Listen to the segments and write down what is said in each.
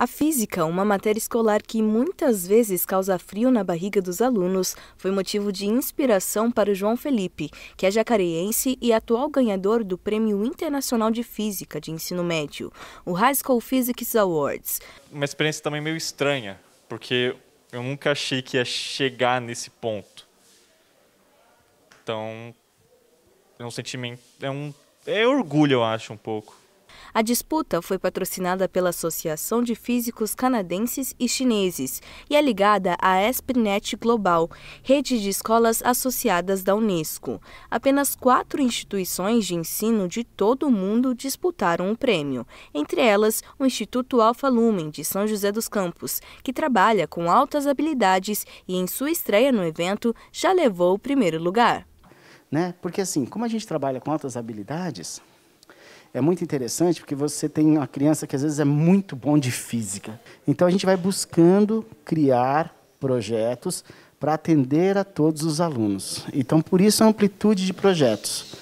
A física, uma matéria escolar que muitas vezes causa frio na barriga dos alunos, foi motivo de inspiração para o João Felipe, que é jacareense e atual ganhador do Prêmio Internacional de Física de Ensino Médio, o High School Physics Awards. Uma experiência também meio estranha, porque eu nunca achei que ia chegar nesse ponto. Então, é um sentimento, é um é orgulho, eu acho, um pouco. A disputa foi patrocinada pela Associação de Físicos Canadenses e Chineses e é ligada à ESPNet Global, rede de escolas associadas da Unesco. Apenas quatro instituições de ensino de todo o mundo disputaram o prêmio, entre elas o Instituto Alfa Lumen de São José dos Campos, que trabalha com altas habilidades e em sua estreia no evento já levou o primeiro lugar. Né? Porque assim, como a gente trabalha com altas habilidades, é muito interessante porque você tem uma criança que às vezes é muito bom de física. Então a gente vai buscando criar projetos para atender a todos os alunos. Então por isso a amplitude de projetos.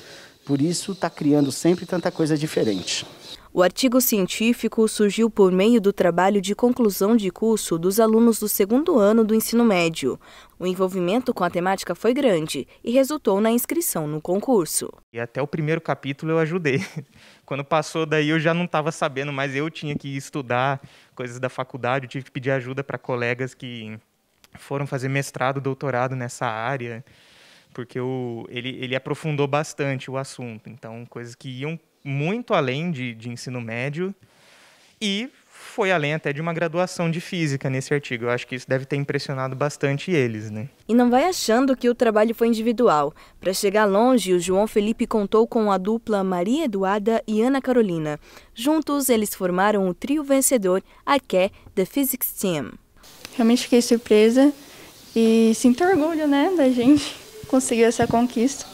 Por isso está criando sempre tanta coisa diferente. O artigo científico surgiu por meio do trabalho de conclusão de curso dos alunos do segundo ano do ensino médio. O envolvimento com a temática foi grande e resultou na inscrição no concurso. E até o primeiro capítulo eu ajudei. Quando passou daí eu já não estava sabendo, mas eu tinha que estudar coisas da faculdade, eu tive que pedir ajuda para colegas que foram fazer mestrado, doutorado nessa área, porque o, ele, ele aprofundou bastante o assunto. Então, coisas que iam muito além de, de ensino médio e foi além até de uma graduação de física nesse artigo. Eu acho que isso deve ter impressionado bastante eles, né? E não vai achando que o trabalho foi individual. Para chegar longe, o João Felipe contou com a dupla Maria Eduarda e Ana Carolina. Juntos, eles formaram o trio vencedor, a QE The Physics Team. Realmente fiquei surpresa e sinto orgulho, né, da gente conseguir essa conquista.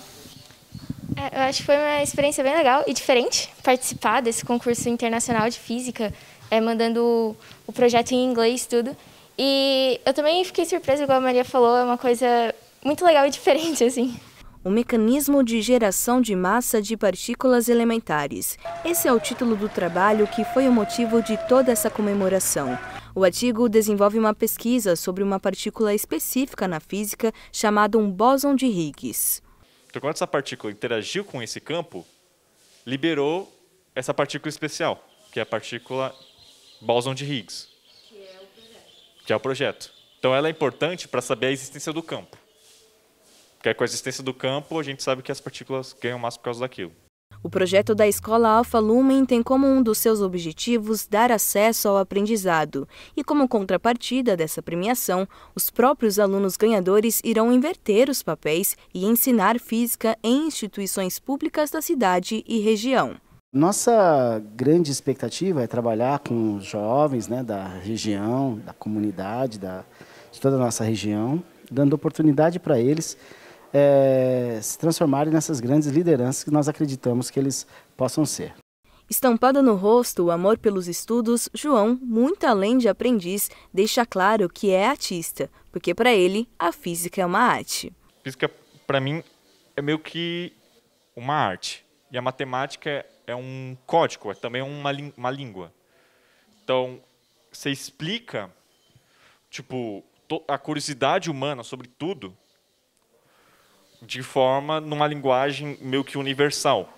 Eu acho que foi uma experiência bem legal e diferente participar desse concurso internacional de física, é, mandando o projeto em inglês tudo. E eu também fiquei surpresa, igual a Maria falou, é uma coisa muito legal e diferente, assim. O mecanismo de geração de massa de partículas elementares. Esse é o título do trabalho que foi o motivo de toda essa comemoração. O artigo desenvolve uma pesquisa sobre uma partícula específica na física chamada um bóson de Higgs. Então, quando essa partícula interagiu com esse campo, liberou essa partícula especial, que é a partícula bóson de Higgs. Que é o projeto. Que é o projeto. Então, ela é importante para saber a existência do campo. Porque com a existência do campo, a gente sabe que as partículas ganham massa por causa daquilo. O projeto da Escola Alfa Lumen tem como um dos seus objetivos dar acesso ao aprendizado. E como contrapartida dessa premiação, os próprios alunos ganhadores irão inverter os papéis e ensinar física em instituições públicas da cidade e região. Nossa grande expectativa é trabalhar com os jovens né, da região, da comunidade, da, de toda a nossa região, dando oportunidade para eles é, se transformarem nessas grandes lideranças que nós acreditamos que eles possam ser. Estampado no rosto o amor pelos estudos, João, muito além de aprendiz, deixa claro que é artista, porque para ele a física é uma arte. Física, para mim, é meio que uma arte. E a matemática é um código, é também uma, uma língua. Então, você explica, tipo, a curiosidade humana sobre tudo de forma numa linguagem meio que universal.